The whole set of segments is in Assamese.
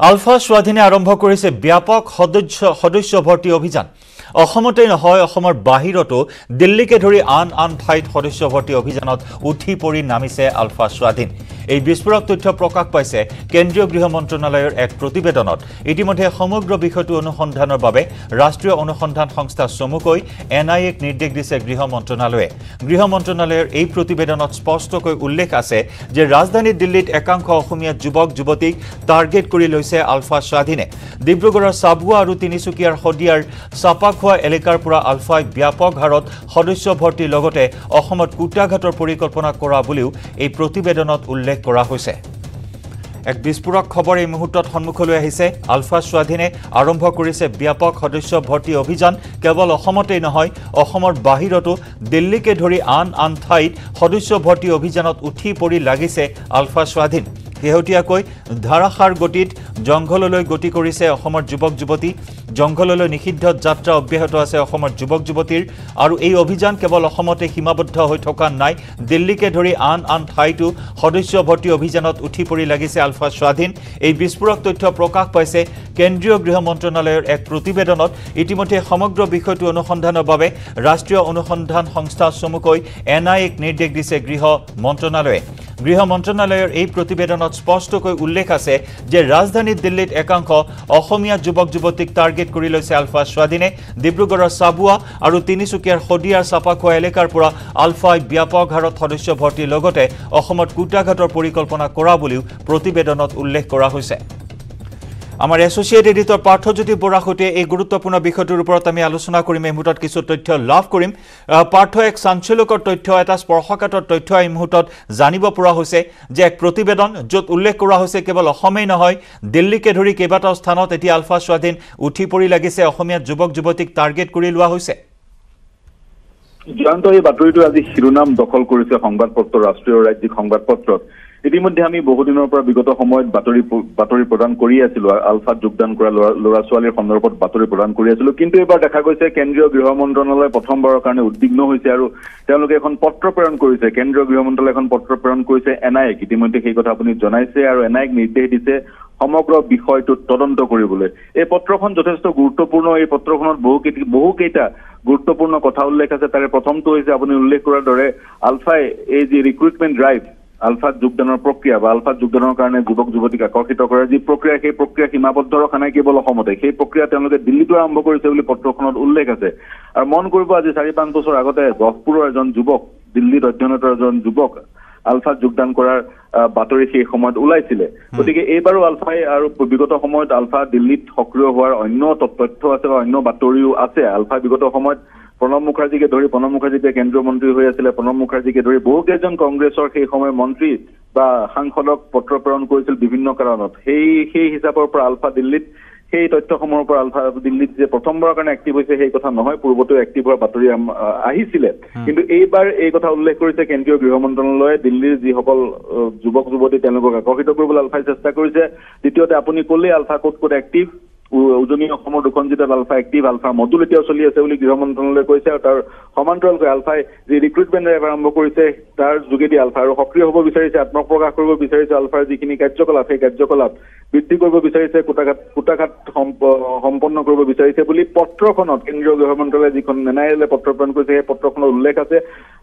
আলফা স্বাধীনে আৰম্ভ কৰিছে ব্যাপক সদস্য সদস্য ভৰ্তি অভিযান। অসমতে নহয় অসমৰ বাহিৰতো দিল্লীকে ধৰি আন আন ঠাইত সদস্য ভৰ্তি অভিযানত উঠি পৰি নামিছে আলফা স্বাধীন। এই বিস্ফোৰক তথ্য প্ৰকাশ পাইছে কেন্দ্ৰীয় গৃহ মন্ত্ৰণালয়ৰ এক প্ৰতিবেদনত। ইতিমধ্যে সমগ্ৰ বিষয়টো অনুসন্ধানৰ বাবে ৰাষ্ট্ৰীয় অনুসন্ধান সংস্থা চমুকৈ এন আই এক নিৰ্দেশ দিছে গৃহ মন্ত্ৰণালয়ে। গৃহ মন্ত্ৰণালয়ৰ এই প্ৰতিবেদনত স্পষ্টকৈ উল্লেখ আছে যে ৰাজধানী দিল্লীত একাংশ অসমীয়া যুৱক যুৱতীক টাৰ্গেট কৰি লৈছে আলফা স্বাধীনে। ডিব্ৰুগড়ৰ চাবুৱা আৰু তিনিচুকীয়াৰ শদিয়াৰ চাপাখোৱা এলেকাৰ পৰা আলফাই ব্যাপক হাৰত সদস্য ভৰ্তিৰ লগতে অসমত কুটাঘাটৰ পৰিকল্পনা কৰা বুলিও এই প্ৰতিবেদনত উল্লেখ কৰা হৈছে। এক বিস্ফোৰক খবৰ এই মুহূৰ্তত সন্মুখলৈ আহিছে। আলফা স্বাধীনে আৰম্ভ কৰিছে ব্যাপক সদস্য ভৰ্তি অভিযান। কেৱল অসমতেই নহয় অসমৰ বাহিৰতো দিল্লীকে ধৰি আন আন ঠাইত সদস্য ভৰ্তি অভিযানত উঠি পৰি লাগিছে আলফা স্বাধীন। শেহতীয়াকৈ ধাৰাসাৰ গতিত জংঘললৈ গতি কৰিছে অসমৰ যুৱক যুৱতী। জংঘললৈ নিষিদ্ধ যাত্ৰা অব্যাহত আছে অসমৰ যুৱক যুৱতীৰ। আৰু এই অভিযান কেৱল অসমতে সীমাবদ্ধ হৈ থকা নাই দিল্লীকে ধৰি আন আন ঠাইতো সদস্য ভৰ্তি অভিযানত উঠি পৰি লাগিছে আলফা স্বাধীন। এই বিস্ফোৰক তথ্য প্ৰকাশ পাইছে কেন্দ্ৰীয় গৃহ মন্ত্ৰণালয়ৰ এক প্ৰতিবেদনত। ইতিমধ্যে সমগ্ৰ বিষয়টো অনুসন্ধানৰ বাবে ৰাষ্ট্ৰীয় অনুসন্ধান সংস্থা চমুকৈ এন আই এক নিৰ্দেশ দিছে গৃহ মন্ত্ৰণালয়ে। গৃহ মন্ত্ৰণালয়ৰ এই প্ৰতিবেদনত স্পষ্টকৈ উল্লেখ আছে যে ৰাজধানী দিল্লীত একাংশ অসমীয়া যুৱক যুৱতীক টাৰ্গেট কৰি লৈছে আলফা স্বাধীনে। ডিব্ৰুগড়ৰ চাবুৱা আৰু তিনিচুকীয়াৰ শদিয়াৰ চাপাখোৱা এলেকাৰ পৰা আলফাই ব্যাপক হাৰত সদস্য ভৰ্তিৰ লগতে অসমত কুটাঘাটৰ পৰিকল্পনা কৰা বুলিও প্ৰতিবেদনত উল্লেখ কৰা হৈছে। আমাৰ এছ'চিয়েট এডিটৰ পাৰ্থজ্যোতি বৰাৰ সৈতে এই গুৰুত্বপূৰ্ণ বিষয়টোৰ ওপৰত আমি আলোচনা কৰিম। এই মুহূৰ্তত কিছু তথ্য লাভ কৰিম। পাৰ্থ এক চাঞ্চল্যকৰ তথ্য এটা স্পৰ্শকাতৰ তথ্য এই মুহূৰ্তত জানিব পৰা হৈছে যে এক প্ৰতিবেদন য'ত উল্লেখ কৰা হৈছে কেৱল অসমেই নহয় দিল্লীকে ধৰি কেইবাটাও স্থানত এতিয়া আলফা স্বাধীন উঠি পৰি লাগিছে। অসমীয়া যুৱক যুৱতীক টাৰ্গেট কৰি লোৱা হৈছে। জয়ন্ত এই বাতৰিটো আজি শিৰোনাম দখল কৰিছে সংবাদপত্ৰ ৰাষ্ট্ৰীয় ৰাজ্যিক সংবাদপত্ৰত। ইতিমধ্যে আমি বহুদিনৰ পৰা বিগত সময়ত বাতৰি বাতৰি প্ৰদান কৰি আছিলো আলফাত যোগদান কৰা ল'ৰা ল'ৰা ছোৱালীৰ সন্দৰ্ভত বাতৰি প্ৰদান কৰি আছিলো। কিন্তু এইবাৰ দেখা গৈছে কেন্দ্ৰীয় গৃহ মন্ত্ৰণালয় প্ৰথমবাৰৰ কাৰণে উদ্বিগ্ন হৈছে আৰু তেওঁলোকে এখন পত্ৰ প্ৰেৰণ কৰিছে। কেন্দ্ৰীয় গৃহ মন্ত্ৰালয়ে এখন পত্ৰ প্ৰেৰণ কৰিছে এন আই এক। ইতিমধ্যে সেই কথা আপুনি জনাইছে আৰু এন আই এক নিৰ্দেশ দিছে সমগ্ৰ বিষয়টোত তদন্ত কৰিবলৈ। এই পত্ৰখন যথেষ্ট গুৰুত্বপূৰ্ণ। এই পত্ৰখনত বহু কেই বহু কেইটা গুৰুত্বপূৰ্ণ কথা উল্লেখ আছে। তাৰে প্ৰথমটো হৈছে আপুনি উল্লেখ কৰাৰ দৰে আলফাই এই যি ৰিক্ৰুটমেণ্ট ড্ৰাইভ আলফাত যোগদানৰ প্ৰক্ৰিয়া বা আলফাত যোগদানৰ কাৰণে যুৱক যুৱতীক আকৰ্ষিত কৰাৰ যি প্ৰক্ৰিয়া সেই প্ৰক্ৰিয়া সীমাবদ্ধ ৰখা নাই কেৱল অসমতে। সেই প্ৰক্ৰিয়া তেওঁলোকে দিল্লীতো আৰম্ভ কৰিছে বুলি পত্ৰখনত উল্লেখ আছে। আৰু মন কৰিব আজি চাৰি পাঁচ বছৰ আগতে গহপুৰৰ এজন যুৱক দিল্লীত অধ্যয়নৰত এজন যুৱক আলফাত যোগদান কৰাৰ বাতৰি সেই সময়ত ওলাইছিলে। গতিকে এইবাৰো আলফাই আৰু বিগত সময়ত আলফা দিল্লীত সক্ৰিয় হোৱাৰ অন্য তথ্য আছে বা অন্য বাতৰিও আছে। আলফা বিগত সময়ত প্ৰণৱ মুখাৰ্জীকে ধৰি প্ৰণৱ মুখাৰ্জী যেতিয়া কেন্দ্ৰীয় মন্ত্ৰী হৈ আছিলে প্ৰণৱ মুখাৰ্জীকে ধৰি বহুকেইজন কংগ্ৰেছৰ সেই সময়ৰ মন্ত্ৰী বা সাংসদক পত্ৰ প্ৰেৰণ কৰিছিল বিভিন্ন কাৰণত। সেই সেই হিচাপৰ পৰা আলফা দিল্লীত সেই তথ্যসমূহৰ পৰা আলফা দিল্লীত যে প্ৰথমবাৰৰ কাৰণে এক্টিভ হৈছে সেই কথা নহয় পূৰ্বতেও এক্টিভ হোৱাৰ বাতৰি আহিছিলে। কিন্তু এইবাৰ এই কথা উল্লেখ কৰিছে কেন্দ্ৰীয় গৃহ মন্ত্ৰণালয়ে দিল্লীৰ যিসকল যুৱক যুৱতী তেওঁলোকক আকৰ্ষিত কৰিবলৈ আলফাই চেষ্টা কৰিছে। দ্বিতীয়তে আপুনি ক'লেই আলফা ক'ত ক'ত এক্টিভ উজনি অসমৰ দুখন জিলাত আলফা এক্টিভ আলফা মডুল এতিয়াও চলি আছে বুলি গৃহ মন্ত্ৰণালয়ে কৈছে আৰু তাৰ সমান্তৰালকৈ আলফাই যি ৰিক্ৰুটমেণ্ট ড্ৰাইভ আৰম্ভ কৰিছে তাৰ যোগেদি আলফা আৰু সক্ৰিয় হ'ব বিচাৰিছে আত্মপ্ৰকাশ কৰিব বিচাৰিছে আলফাৰ যিখিনি কাৰ্যকলাপ সেই কাৰ্যকলাপ বৃদ্ধি কৰিব বিচাৰিছে কুটাঘাট কুটাঘাট সম্প- সম্পন্ন কৰিব বিচাৰিছে বুলি পত্ৰখনত কেন্দ্ৰীয় গৃহ মন্ত্ৰালয়ে যিখন এন আই এলে পত্ৰ প্ৰেৰণ কৰিছে সেই পত্ৰখনত উল্লেখ আছে।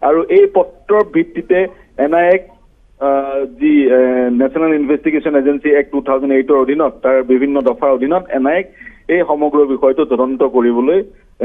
আৰু এই পত্ৰৰ ভিত্তিতে এন আই এক যি national investigation agency act two thousand এইটৰ অধীনত তাৰ বিভিন্ন দফাৰ অধীনত এন আই এই সমগ্ৰ বিষয়টো তদন্ত কৰিবলৈ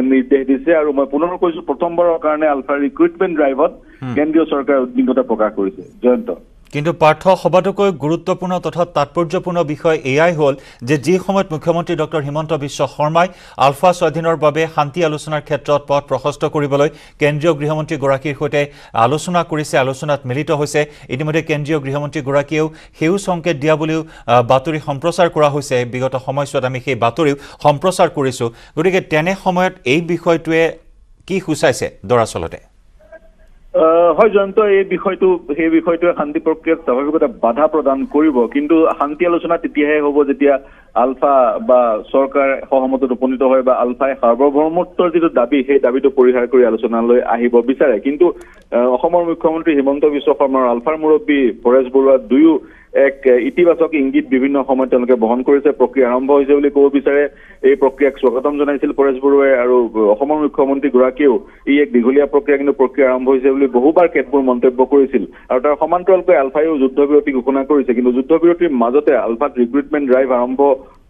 নিৰ্দেশ দিছে আৰু মই পুনৰ কৈছো প্ৰথমবাৰৰ কাৰণে আলফা ৰিক্ৰুটমেণ্ট ড্ৰাইভত কেন্দ্ৰীয় চৰকাৰে উদ্বিগ্নতা প্ৰকাশ কৰিছে। জয়ন্ত। কিন্তু পাৰ্থ সবাতোকৈ গুৰুত্বপূৰ্ণ তথা তাৎপৰ্যপূৰ্ণ বিষয় এয়াই হ'ল যে যি সময়ত মুখ্যমন্ত্ৰী ডক্টৰ হিমন্ত বিশ্ব শৰ্মাই আলফা স্বাধীনৰ বাবে শান্তি আলোচনাৰ ক্ষেত্ৰত পথ প্ৰশস্ত কৰিবলৈ কেন্দ্ৰীয় গৃহমন্ত্ৰীগৰাকীৰ সৈতে আলোচনা কৰিছে আলোচনাত মিলিত হৈছে। ইতিমধ্যে কেন্দ্ৰীয় গৃহমন্ত্ৰীগৰাকীয়েও সেও সংকেত দিয়া বুলিও বাতৰি সম্প্ৰচাৰ কৰা হৈছে। বিগত সময়ছোৱাত আমি সেই বাতৰিও সম্প্ৰচাৰ কৰিছোঁ। গতিকে তেনে সময়ত এই বিষয়টোৱে কি সূচাইছে দৰাচলতে? হয় জয়ন্ত এই বিষয়টো সেই বিষয়টোৱে শান্তি প্ৰক্ৰিয়াত স্বাভাৱিকতে বাধা প্ৰদান কৰিব। কিন্তু শান্তি আলোচনা তেতিয়াহে হ'ব যেতিয়া আলফা বা চৰকাৰ সহমতত উপনীত হয় বা আলফাই সাৰ্বভৌমত্বৰ যিটো দাবী সেই দাবীটো পৰিহাৰ কৰি আলোচনালৈ আহিব বিচাৰে। কিন্তু অসমৰ মুখ্যমন্ত্ৰী হিমন্ত বিশ্ব শৰ্মা আৰু আলফাৰ মুৰব্বী পৰেশ বৰুৱা দুয়ো এক ইতিবাচক ইংগিত বিভিন্ন সময়ত তেওঁলোকে বহন কৰিছে। প্ৰক্ৰিয়া আৰম্ভ হৈছে বুলি ক'ব বিচাৰে। এই প্ৰক্ৰিয়াক স্বাগতম জনাইছিল পৰেশ বৰুৱাই আৰু অসমৰ মুখ্যমন্ত্ৰী গৰাকীয়েও। ই এক দীঘলীয়া প্ৰক্ৰিয়া কিন্তু প্ৰক্ৰিয়া আৰম্ভ হৈছে বুলি বহুবাৰ কেতবোৰ মন্তব্য কৰিছিল। আৰু তাৰ সমান্তৰালকৈ আলফাইও যুদ্ধবিৰতি ঘোষণা কৰিছে। কিন্তু যুদ্ধবিৰতিৰ মাজতে আলফাত ৰিক্ৰুইটমেণ্ট ড্ৰাইভ আৰম্ভ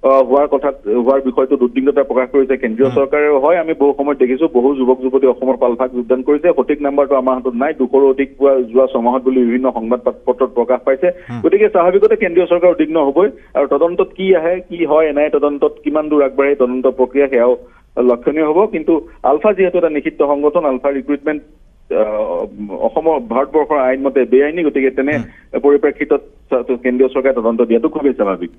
হোৱাৰ কথাত হোৱাৰ বিষয়টোত উদ্বিগ্নতা প্ৰকাশ কৰিছে কেন্দ্ৰীয় চৰকাৰে হয় আমি বহু সময়ত দেখিছো বহু যুৱক যুৱতী অসমৰ পালফাক যোগদান কৰিছে। সঠিক নাম্বাৰটো আমাৰ হাতত নাই। দুশৰো অধিক পোৱা যোৱা ছমাহত বুলি বিভিন্ন সংবাদ পাত- পত্ৰত প্ৰকাশ পাইছে। গতিকে স্বাভাৱিকতে কেন্দ্ৰীয় চৰকাৰ উদ্বিগ্ন হ'বই। আৰু তদন্তত কি আহে কি হয় এনাই তদন্তত কিমান দূৰ আগবাঢ়ে তদন্ত প্ৰক্ৰিয়া সেয়াও লক্ষণীয় হ'ব। কিন্তু আলফা যিহেতু এটা নিষিদ্ধ সংগঠন আলফা ৰিক্ৰুইটমেণ্ট অসমৰ ভাৰতবৰ্ষৰ আইন মতে বেআইনী গতিকে তেনে পৰিপ্ৰেক্ষিতত কেন্দ্ৰীয় চৰকাৰে তদন্ত দিয়াটো খুবেই স্বাভাৱিক।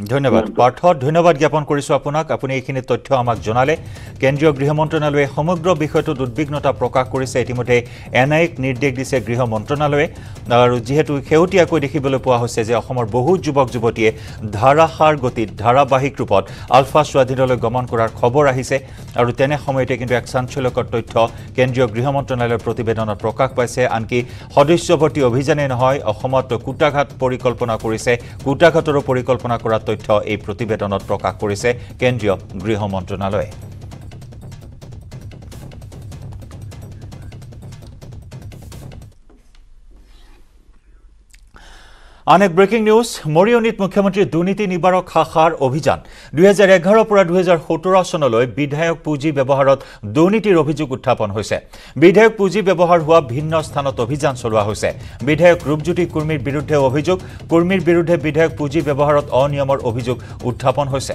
ধন্যবাদ। পাৰ্থ ধন্যবাদ জ্ঞাপন কৰিছোঁ আপোনাক। আপুনি এইখিনি তথ্য আমাক জনালে। কেন্দ্ৰীয় গৃহ মন্ত্ৰণালয়ে সমগ্ৰ বিষয়টোত উদ্বিগ্নতা প্ৰকাশ কৰিছে। ইতিমধ্যে এন আইক নিৰ্দেশ দিছে গৃহ মন্ত্ৰণালয়ে। আৰু যিহেতু শেহতীয়াকৈ দেখিবলৈ পোৱা হৈছে যে অসমৰ বহু যুৱক যুৱতীয়ে ধাৰাসাৰ গতিত ধাৰাবাহিক ৰূপত আলফা স্বাধীনলৈ গমন কৰাৰ খবৰ আহিছে। আৰু তেনে সময়তে কিন্তু এক চাঞ্চল্যকৰ তথ্য কেন্দ্ৰীয় গৃহ মন্ত্ৰণালয়ৰ প্ৰতিবেদনত প্ৰকাশ পাইছে। আনকি সদস্যভৰ্তি অভিযানেই নহয় অসমত কুটাঘাত পৰিকল্পনা কৰিছে। কুটাঘাতৰো পৰিকল্পনা কৰা তথ্য এই প্ৰতিবেদনত প্ৰকাশ কৰিছে কেন্দ্ৰীয় গৃহ মন্ত্ৰণালয়ে। আন এক ব্ৰেকিং নিউজ মৰিয়নীত মুখ্যমন্ত্ৰীৰ দুৰ্নীতি নিবাৰক শাখাৰ অভিযান। দুহেজাৰ এঘাৰৰ পৰা দুহেজাৰ সোতৰ চনলৈ বিধায়ক পুঁজি ব্যৱহাৰত দুৰ্নীতিৰ অভিযোগ উত্থাপন হৈছে। বিধায়ক পুঁজি ব্যৱহাৰ হোৱা ভিন্ন স্থানত অভিযান চলোৱা হৈছে। বিধায়ক ৰূপজ্যোতি কুৰ্মীৰ বিৰুদ্ধে অভিযোগ কুৰ্মীৰ বিৰুদ্ধে বিধায়ক পুঁজি ব্যৱহাৰত অনিয়মৰ অভিযোগ উত্থাপন হৈছে।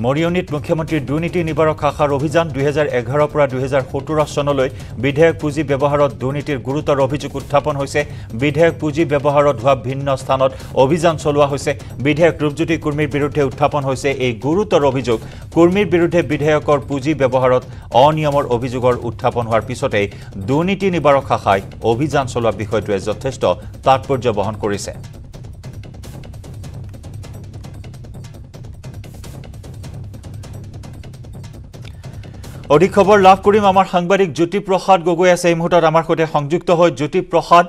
মৰিয়নীত মুখ্যমন্ত্ৰীৰ দুৰ্নীতি নিবাৰক শাখাৰ অভিযান দুহেজাৰ এঘাৰৰ পৰা দুহেজাৰ সোতৰ চনলৈ বিধায়ক পুঁজি ব্যৱহাৰত দুৰ্নীতিৰ গুৰুতৰ অভিযোগ উত্থাপন হৈছে। বিধায়ক পুঁজি ব্যৱহাৰত হোৱা ভিন্ন স্থানত অভিযান চলোৱা হৈছে। বিধায়ক ৰূপজ্যোতি কুৰ্মীৰ বিৰুদ্ধে উত্থাপন হৈছে এই গুৰুতৰ অভিযোগ। কুৰ্মীৰ বিৰুদ্ধে বিধায়কৰ পুঁজি ব্যৱহাৰত অনিয়মৰ অভিযোগৰ উত্থাপন হোৱাৰ পিছতেই দুৰ্নীতি নিবাৰক শাখাই অভিযান চলোৱা বিষয়টোৱে যথেষ্ট তাৎপৰ্য বহন কৰিছে। অধিক খবৰ লাভ কৰিম আমাৰ সাংবাদিক জ্যোতিপ্ৰসাদ গগৈ আছে। এই মুহূৰ্তত আমাৰ সৈতে সংযুক্ত হৈ জ্যোতিপ্ৰসাদ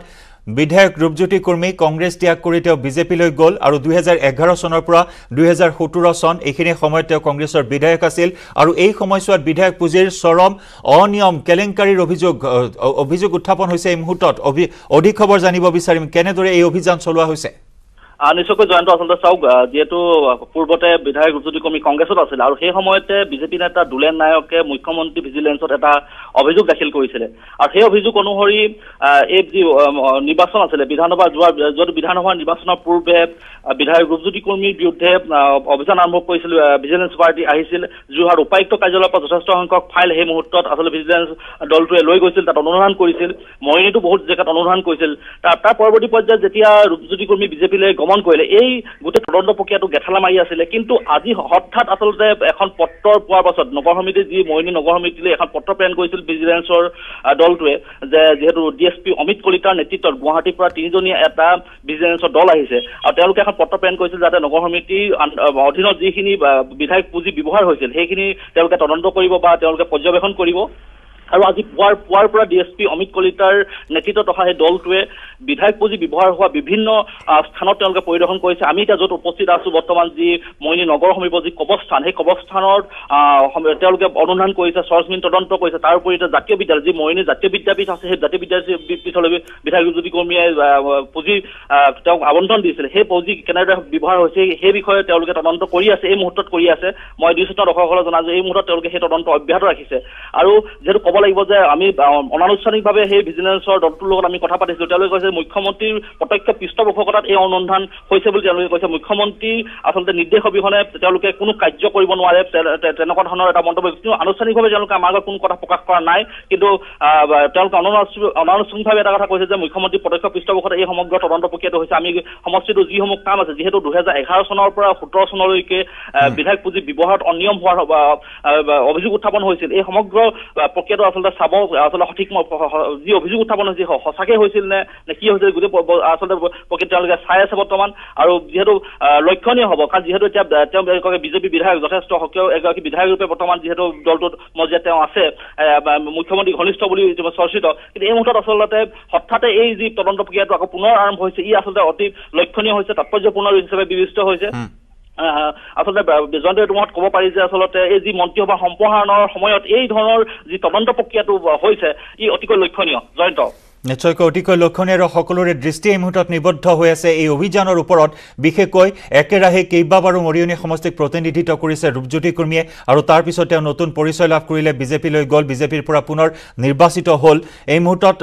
বিধায়ক ৰূপজ্যোতি কুৰ্মী কংগ্ৰেছ ত্যাগ কৰি তেওঁ বিজেপিলৈ গ'ল দুহেজাৰ এঘাৰ চনৰ পৰা দুহেজাৰ সোতৰ চন এইখিনি সময়ত তেওঁ কংগ্ৰেছৰ বিধায়ক আছিল আৰু এই সময়ছোৱাত বিধায়ক পুঁজিৰ চৰম অনিয়ম কেলেংকাৰীৰ অভিযোগ অভিযোগ উত্থাপন হৈছে। এই অভি- অধিক খবৰ জানিব বিচাৰিম। কেনেদৰে এই অভিযান চলোৱা হৈছে? নিশ্চয়কৈ জয়ন্ত আচলতে চাওক যিহেতু পূৰ্বতে বিধায়ক ৰূপজ্যোতি কৰ্মী কংগ্ৰেছত আছিল আৰু সেই সময়তে বিজেপি নেতা দুলেন নায়কে মুখ্যমন্ত্ৰী ভিজিলেন্সত এটা অভিযোগ দাখিল কৰিছিলে। আৰু সেই অভিযোগ অনুসৰি এই যি নিৰ্বাচন আছিলে বিধানসভা যোৱা য'ত বিধানসভা নিৰ্বাচনৰ পূৰ্বে বিধায়ক ৰূপজ্যোতি কৰ্মীৰ বিৰুদ্ধে অভিযান আৰম্ভ কৰিছিল ভিজিলেন্স পাৰ্টি আহিছিল যোৰহাট উপায়ুক্ত কাৰ্যালয়ৰ পৰা যথেষ্ট সংখ্যক ফাইল সেই মুহূৰ্তত আচলতে ভিজিলেন্স দলটোৱে লৈ গৈছিল তাত অনুসন্ধান কৰিছিল। মৰিনীতো বহুত জেগাত অনুসন্ধান কৰিছিল। তাৰ পৰৱৰ্তী পৰ্যায়ত যেতিয়া ৰূপজ্যোতি কৰ্মী বিজেপিলৈ গমন কৰিলে। এই গোটেই তদন্ত প্ৰক্ৰিয়াটো গেঠালা মাৰি আছিলে। কিন্তু আজি হঠাৎ আচলতে এখন পত্ৰ পোৱাৰ পাছত নগৰ সমিতিৰ যি মৰিনী নগৰ সমিতিলৈ এখন পত্ৰ প্ৰেৰণ কৰিছিল ভিজিলেন্সৰ দলটোৱে যে যিহেতু ডি এছ পি অমিত কলিতাৰ নেতৃত্বত গুৱাহাটীৰ পৰা তিনিজনীয়া এটা ভিজিলেন্সৰ দল আহিছে। আৰু তেওঁলোকে এখন পত্ৰ প্ৰেৰণ কৰিছিল যাতে নগৰ সমিতিৰ অধীনত যিখিনি বিধায়ক পুঁজি ব্যৱহাৰ হৈছিল সেইখিনি তেওঁলোকে তদন্ত কৰিব বা তেওঁলোকে পৰ্যবেক্ষণ কৰিব। আৰু আজি পুৱাৰ পুৱাৰ পৰা ডি এছ পি অমিত কলিতাৰ নেতৃত্বত অহা সেই দলটোৱে বিধায়ক পুঁজি ব্যৱহাৰ হোৱা বিভিন্ন স্থানত তেওঁলোকে পৰিদৰ্শন কৰিছে। আমি এতিয়া য'ত উপস্থিত আছো বৰ্তমান যি মইনী নগৰ সমীপৰ যি কবস্থান সেই সম- তেওঁলোকে অনুসন্ধান কৰিছে চৰজমিন তদন্ত কৰিছে। তাৰ উপৰি এতিয়া জাতীয় বিদ্যালয় যি মইনী জাতীয় বিদ্যাপীঠ আছে সেই জাতীয় বিদ্যাপীঠলৈ বিধায়ক জ্যোতি কৰ্মীয়ে পুঁজি তেওঁক আবণ্টন দিছিলে সেই পুঁজি কেনেদৰে ব্যৱহাৰ হৈছে সেই বিষয়ে তেওঁলোকে তদন্ত কৰি আছে এই মুহূৰ্তত কৰি আছে। মই দুইচূত্ৰ দৰ্শকসকলক জনাওঁ যে এই মুহূৰ্তত তেওঁলোকে সেই তদন্ত অব্যাহত ৰাখিছে। আৰু যিহেতু ক'ব লাগিব যে আমি অনানুষ্ঠানিকভাৱে সেই ভিজিলেন্সৰ দলটোৰ লগত আমি কথা পাতিছিলো তেওঁলোকে কৈছে মুখ্যমন্ত্ৰীৰ প্ৰত্যক্ষ পৃষ্ঠপোষকতাত এই অনুসন্ধান হৈছে বুলি তেওঁলোকে কৈছে। মুখ্যমন্ত্ৰীৰ আচলতে নিৰ্দেশ অবিহনে তেওঁলোকে কোনো কাৰ্য কৰিব নোৱাৰে তেনেকুৱা ধৰণৰ এটা মন্তব্য কিন্তু আনুষ্ঠানিকভাৱে তেওঁলোকে আমাৰ আগত কোনো কথা প্ৰকাশ কৰা নাই। কিন্তু তেওঁলোকে অনানুষ্ঠা- অনানুষ্ঠানিকভাৱে এটা কথা কৈছে যে মুখ্যমন্ত্ৰী প্ৰত্যক্ষ পৃষ্ঠপোষকতা এই সমগ্ৰ তদন্ত প্ৰক্ৰিয়াটো হৈছে। আমি সমষ্টিটোৰ যিসমূহ কাম আছে যিহেতু দুহেজাৰ এঘাৰ চনৰ পৰা সোতৰ চনলৈকে বিধায়ক পুঁজি ব্যৱহাৰত অনিয়ম হোৱাৰ অভিযোগ উত্থাপন হৈছিল। এই সমগ্ৰ প্ৰক্ৰিয়াটো আচলতে চাব আচলতে সঠিক যি অভিযোগ উত্থাপন হৈছে সঁচাকৈ হৈছিল নে নে কি হৈছিল গোটেই আচলতে প্ৰকৃত তেওঁলোকে চাই আছে বৰ্তমান। আৰু যিহেতু লক্ষণীয় হ'ব কাৰণ যিহেতু এতিয়া তেওঁ এগৰাকী বিজেপি বিধায়ক যথেষ্ট সক্ৰিয় এগৰাকী বিধায়ক ৰূপে বৰ্তমান যিহেতু দলটোত মজিয়াত তেওঁ আছে মুখ্যমন্ত্ৰী ঘনিষ্ঠ বুলি চৰ্চিত কিন্তু এই মুহূৰ্তত আচলতে হঠাতে এই যি তদন্ত প্ৰক্ৰিয়াটো আকৌ পুনৰ আৰম্ভ হৈছে ই আচলতে অতি লক্ষণীয় হৈছে তাৎপৰ্যপূৰ্ণ হিচাপে বিবেচিত হৈছে। আচলতে জয়ন্ত এইটো মত ক'ব পাৰি যে আচলতে এই যি মন্ত্ৰীসভা সম্প্ৰসাৰণৰ সময়ত এই ধৰণৰ যি তদন্ত প্ৰক্ৰিয়াটো হৈছে ই অতিকৈ লক্ষণীয়। জয়ন্ত। নিশ্চয়কৈ অতিকৈ লক্ষণীয় আৰু সকলোৰে দৃষ্টি এই মুহূৰ্তত নিবদ্ধ হৈ আছে। এই অভিযানৰ ওপৰত বিশেষকৈ একেৰাহে কেইবাবাৰো মৰিয়নি সমষ্টিক প্ৰতিনিধিত্ব কৰিছে ৰূপজ্যোতি কুৰ্মীয়ে আৰু তাৰ পিছত তেওঁ নতুন পৰিচয় লাভ কৰিলে। বিজেপিলৈ গ'ল বিজেপিৰ পৰা পুনৰ নিৰ্বাচিত হ'ল। এই মুহূৰ্তত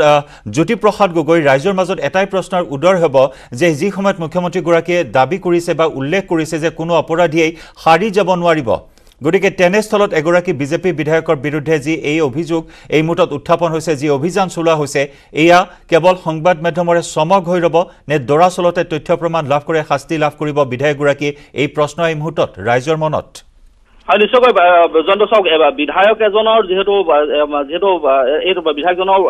জ্যোতিপ্ৰসাদ গগৈ ৰাইজৰ মাজত এটাই প্ৰশ্নৰ উদয় হ'ব যে যি সময়ত মুখ্যমন্ত্ৰীগৰাকীয়ে দাবী কৰিছে বা উল্লেখ কৰিছে যে কোনো অপৰাধীয়েই সাৰি যাব নোৱাৰিব। গতিকে তেনেস্থলত এগৰাকী বিজেপি বিধায়কৰ বিৰুদ্ধে যি এই অভিযোগ এই মুহূৰ্তত উত্থাপন হৈছে যি অভিযান চলোৱা হৈছে এয়া কেৱল সংবাদ মাধ্যমৰে চমক হৈ ৰ'ব নে দৰাচলতে তথ্য প্ৰমাণ লাভ কৰে শাস্তি লাভ কৰিব বিধায়কগৰাকীয়ে? এই প্ৰশ্ন এই মুহূৰ্তত ৰাইজৰ মনত। হয় নিশ্চয়কৈ জয়ন্ত চাওক বিধায়ক এজনৰ যিহেতু যিহেতু এই বিধায়কজনৰ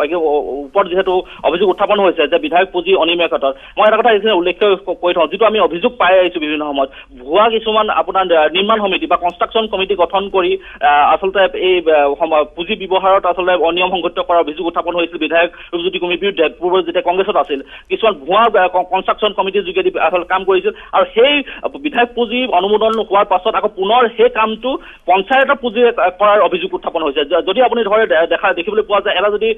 ওপৰত যিহেতু অভিযোগ উত্থাপন হৈছে যে বিধায়ক পুঁজি অনিয়মৰ ক্ষেত্ৰত মই এটা কথা এইখিনি উল্লেখ কৰি- থওঁ যিটো আমি অভিযোগ পাই আহিছোঁ বিভিন্ন সময়ত ভুৱা কিছুমান আপোনাৰ নিৰ্মাণ সমিতি বা কনষ্ট্ৰাকশ্যন কমিটি গঠন কৰি আচলতে এই পুঁজি ব্যৱহাৰত আচলতে অনিয়ম সংঘটিত কৰাৰ অভিযোগ উত্থাপন হৈছিল বিধায়ক ৰূপজ্যোতি কুৰ্মীৰ বিৰুদ্ধে পূৰ্বত যেতিয়া কংগ্ৰেছত আছিল কিছুমান ভুৱা কনষ্ট্ৰাকশ্যন কমিটিৰ যোগেদি আচলতে কাম কৰিছিল আৰু সেই বিধায়ক পুঁজি অনুমোদন হোৱাৰ পাছত আকৌ পুনৰ সেই কামটো পঞ্চায়তৰ পুঁজিৰে কৰাৰ অভিযোগ উত্থাপন হৈছে। যদি আপুনি ধৰে দেখা দেখিবলৈ পোৱা যায় এটা যদি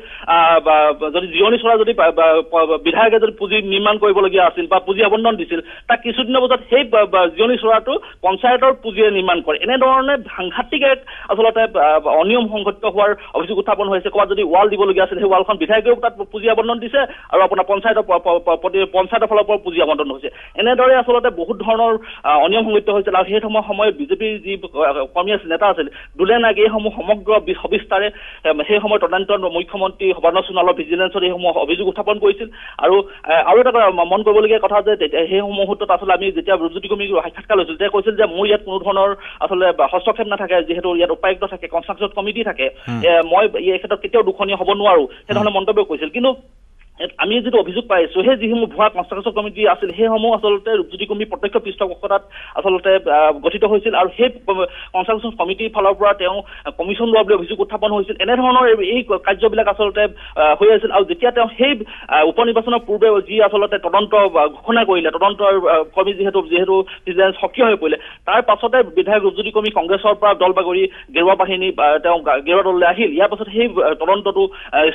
যদি জিৰণি চৰা যদি বিধায়কে যদি পুঁজি নিৰ্মাণ কৰিবলগীয়া আছিল বা পুঁজি আবণ্টন দিছিল তাক কিছুদিনৰ পাছত সেই জিৰণি চৰাটো পঞ্চায়তৰ পুঁজিৰে নিৰ্মাণ কৰে। এনেধৰণে সাংঘাতিক এক আচলতে অনিয়ম সংঘটিত হোৱাৰ অভিযোগ উত্থাপন হৈছে। ক'ৰবাত যদি ৱাল দিবলগীয়া আছিল সেই ৱালখন বিধায়কেও তাত পুঁজি আবণ্টন দিছে আৰু আপোনাৰ পঞ্চায়তৰ পঞ্চায়তৰ ফালৰ পৰা পুঁজি আবণ্টন হৈছে। এনেদৰে আচলতে বহুত ধৰণৰ অনিয়ম সংঘটিত হৈছিল আৰু সেই সময় সময়ত বিজেপিৰ যি আছিল নেতা আছিল। দুলে নাগ এইসমূহ সমগ্ৰ সবিস্তাৰে সেই সময়ত তদন্ত মুখ্যমন্ত্ৰী সৰ্বানন্দ সোণোৱালৰ ভিজিলেন্সত এইসমূহ অভিযোগ উত্থাপন কৰিছিল। আৰু আৰু এটা মন কৰিবলগীয়া কথা যে সেই মুহূৰ্তত আচলতে আমি যেতিয়া ৰূপজ্যোতি কৰ্মীক সাক্ষাৎকাৰ লৈছিল তেতিয়া কৈছিল যে মোৰ ইয়াত কোনো ধৰণৰ আচলতে হস্তক্ষেপ নাথাকে যিহেতু ইয়াত উপায়ুক্ত থাকে কনষ্ট্ৰাকশ্যন কমিটি থাকে। মই এই ক্ষেত্ৰত কেতিয়াও দুখনীয় হ'ব নোৱাৰো সেইধৰণে মন্তব্য কৰিছিল। কিন্তু আমি যিটো অভিযোগ পাইছো সেই যিসমূহ ভুৱা কনষ্ট্ৰাকশ্যন কমিটি আছিল সেইসমূহ আচলতে ৰূপজ্যোতি কৰ্মী প্ৰত্যক্ষ পৃষ্ঠপোষকতাত আচলতে গঠিত হৈছিল আৰু সেই কনষ্ট্ৰাকশ্যন কমিটিৰ ফালৰ পৰা তেওঁ কমিশ্যন লোৱা বুলি অভিযোগ উত্থাপন হৈছিল এনেধৰণৰ এই- কাৰ্যবিলাক আচলতে হৈ আছিল। আৰু যেতিয়া তেওঁ সেই উপ নিৰ্বাচনৰ পূৰ্বে যি আচলতে তদন্ত ঘোষণা কৰিলে তদন্তৰ কৰ্মী যিহেতু যিহেতু ভিজিলেন্স সক্ৰিয় হৈ পৰিলে তাৰ পাছতে বিধায়ক ৰূপজ্যোতি কৰ্মী কংগ্ৰেছৰ পৰা দল বাগৰি গেৰুৱা বাহিনী তেওঁ গেৰুৱা দললৈ আহিল। ইয়াৰ পাছত সেই তদন্তটো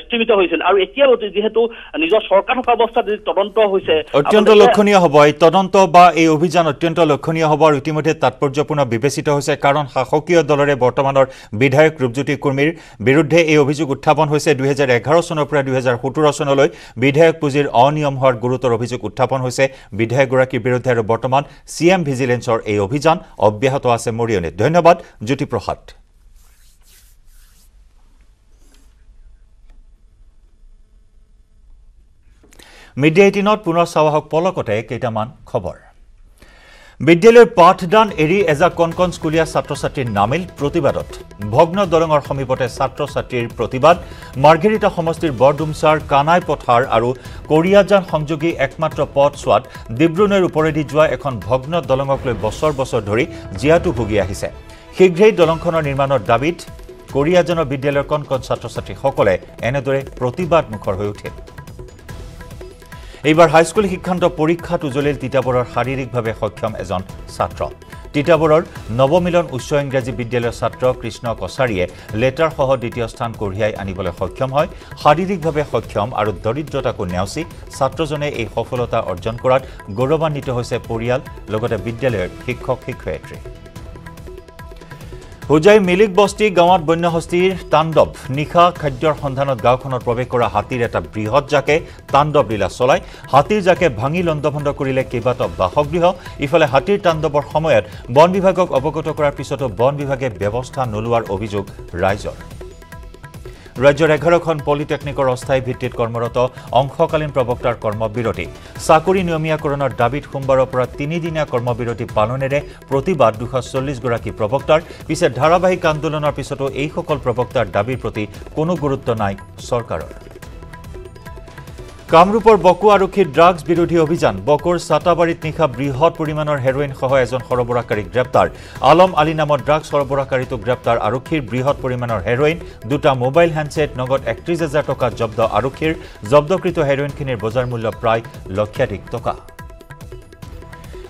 স্থগিত হৈছিল। আৰু এতিয়া যিহেতু নিজৰ চৰকাৰ থকা অৱস্থাত যি তদন্ত হৈছে অত্যন্ত লক্ষণীয় হ'ব। এই তদন্ত বা এই অভিযান অত্যন্ত লক্ষণীয় হ'ব আৰু ইতিমধ্যে তাৎপৰ্যপূৰ্ণ বিবেচিত হৈছে কাৰণ শাসকীয় দলৰে বৰ্তমানৰ বিধায়ক ৰূপজ্যোতি কুৰ্মীৰ বিৰুদ্ধে এই অভিযোগ উত্থাপন হৈছে। দুহেজাৰ এঘাৰ চনৰ পৰা দুহেজাৰ সোতৰ চনলৈ বিধায়ক পুঁজিৰ অনিয়ম হোৱাৰ গুৰুতৰ অভিযোগ উত্থাপন হৈছে। বিধায়কগৰাকীৰ বিৰুদ্ধে আৰু বৰ্তমান চি এম ভিজিলেন্সৰ এই অভিযান অব্যাহত আছে মৰিয়নীত ধন্যবাদ জ্যোতিপ্ৰসাদ। মিডিয়া এইটিনত পুনৰ চাওঁ আহক পলকতে কেইটামান খবৰ। বিদ্যালয়ৰ পাঠদান এৰি এজাক কণ কণ স্কুলীয়া ছাত্ৰ ছাত্ৰীৰ নামিল প্ৰতিবাদত। ভগ্ন দলঙৰ সমীপতে ছাত্ৰ ছাত্ৰীৰ প্ৰতিবাদ মাৰ্ঘেৰিটা সমষ্টিৰ বৰডুমচাৰ কানাই পথাৰ আৰু কৰিয়াজান সংযোগী একমাত্ৰ পথছোৱাত ডিব্ৰু নৈৰ ওপৰেদি যোৱা এখন ভগ্ন দলঙক লৈ বছৰ বছৰ ধৰি জীয়াতু ভুগি আহিছে। শীঘ্ৰেই দলংখনৰ নিৰ্মাণৰ দাবীত কৰিয়াজানৰ বিদ্যালয়ৰ কণ কণ ছাত্ৰ ছাত্ৰীসকলে এনেদৰে প্ৰতিবাদ মুখৰ হৈ উঠিল। এইবাৰ হাইস্কুল শিক্ষান্ত পৰীক্ষাত উজলিল তিতাবৰৰ শাৰীৰিকভাৱে সক্ষম এজন ছাত্ৰ। তিতাবৰৰ নৱমিলন উচ্চ ইংৰাজী বিদ্যালয়ৰ ছাত্ৰ কৃষ্ণ কছাৰীয়ে লেটাৰসহ দ্বিতীয় স্থান কঢ়িয়াই আনিবলৈ সক্ষম হয় শাৰীৰিকভাৱে সক্ষম আৰু দৰিদ্ৰতাকো নেওচি ছাত্ৰজনে এই সফলতা অৰ্জন কৰাত গৌৰৱান্বিত হৈছে পৰিয়াল লগতে বিদ্যালয়ৰ শিক্ষক শিক্ষয়িত্ৰী হোজাই মিলিক বস্তি গাঁৱত বন্যহস্তীৰ তাণ্ডৱ। নিশা খাদ্যৰ সন্ধানত গাঁওখনত প্ৰৱেশ কৰা হাতীৰ এটা বৃহৎ জাকে তাণ্ডৱ লীলা চলায় হাতীৰ জাকে ভাঙি লণ্ডভণ্ড কৰিলে কেইবাটাও বাসগৃহ। ইফালে হাতীৰ তাণ্ডৱৰ সময়ত বন বিভাগক অৱগত কৰাৰ পিছতো বন বিভাগে ব্যৱস্থা নোলোৱাৰ অভিযোগ ৰাইজৰ। ৰাজ্যৰ এঘাৰখন পলিটেকনিকৰ অস্থায়ী ভিত্তিত কৰ্মৰত অংশকালীন প্ৰবক্তাৰ কৰ্মবিৰতি। চাকৰি নিয়মীয়াকৰণৰ দাবীত সোমবাৰৰ পৰা তিনিদিনীয়া কৰ্মবিৰতি পালনেৰে প্ৰতিবাদ দুশ চল্লিছগৰাকী প্ৰবক্তাৰ। পিছে ধাৰাবাহিক আন্দোলনৰ পিছতো এইসকল প্ৰবক্তাৰ দাবীৰ প্ৰতি কোনো গুৰুত্ব নাই চৰকাৰৰ। কামৰূপৰ বকো আৰক্ষীৰ ড্ৰাগছ বিৰোধী অভিযান বকোৰ চাটাবাৰীত নিশা বৃহৎ পৰিমাণৰ হেৰইনসহ এজন সৰবৰাহকাৰীক গ্ৰেপ্তাৰ। আলম আলী নামৰ ড্ৰাগছ সৰবৰাহকাৰীটোক গ্ৰেপ্তাৰ। আৰক্ষীৰ বৃহৎ পৰিমাণৰ হেৰইন দুটা মোবাইল হেণ্ডছেট নগদ একত্ৰিছ হাজাৰ টকা জব্দ। আৰক্ষীৰ জব্দকৃত হেৰইনখিনিৰ বজাৰ মূল্য প্ৰায় লক্ষাধিক টকা।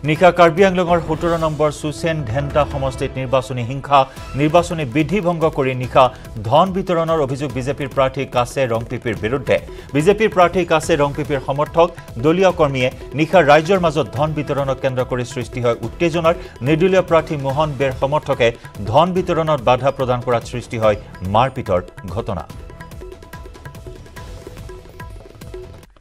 নিশা কাৰ্বি আংলঙৰ সোতৰ নম্বৰ চুচেন ধেণ্টা সমষ্টিত নিৰ্বাচনী হিংসা নিৰ্বাচনী বিধি ভংগ কৰি নিশা ধন বিতৰণৰ অভিযোগ বিজেপিৰ প্ৰাৰ্থী কাছে ৰংপিপিৰ বিৰুদ্ধে। বিজেপিৰ প্ৰাৰ্থী কাছে ৰংপিপিৰ সমৰ্থক দলীয় কৰ্মীয়ে নিশা ৰাইজৰ মাজত ধন বিতৰণক কেন্দ্ৰ কৰি সৃষ্টি হয় উত্তেজনাৰ। নিৰ্দলীয় প্ৰাৰ্থী মোহন বেৰ সমৰ্থকে ধন বিতৰণত বাধা প্ৰদান কৰাত সৃষ্টি হয় মাৰপিটৰ ঘটনা।